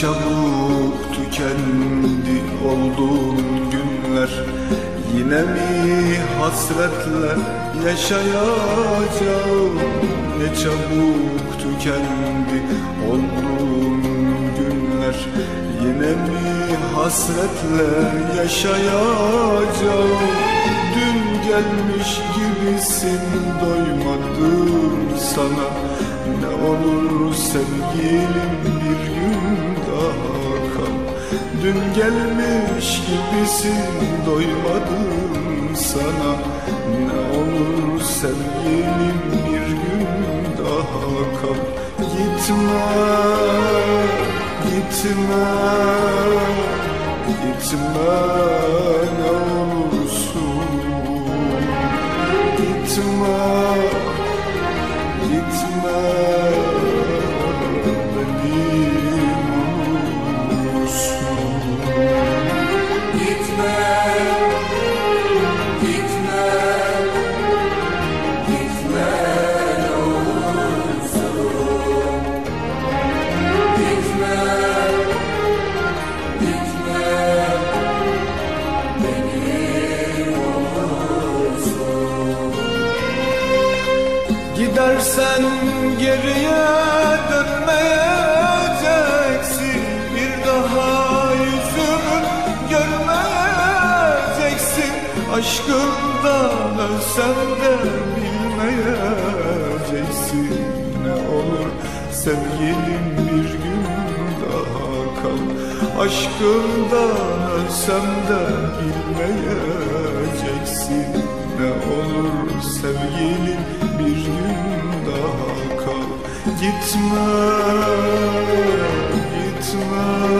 çabuk tükendi olduğun günler Yine mi hasretle yaşayacağım? Ne çabuk tükendi olduğun günler Yine mi hasretle yaşayacağım? Dün gelmiş gibisin doymadım sana. Ne olur sevgilim bir Dün gelmiş gibisin doymadım sana. Ne olur sevgilim bir gün daha kal. Gitme, gitme, gitme ne olursun. Gitme, gitme Gidersen geriye dönmeyeceksin. Bir daha yüzümü görmeyeceksin. Aşkımdan ölsem de bilmeyeceksin. Ne olur sevgilim bir gün daha kal. Aşkımdan ölsem de bilmeyeceksin. Ne olur sevgilim bir gün Gitme, gitme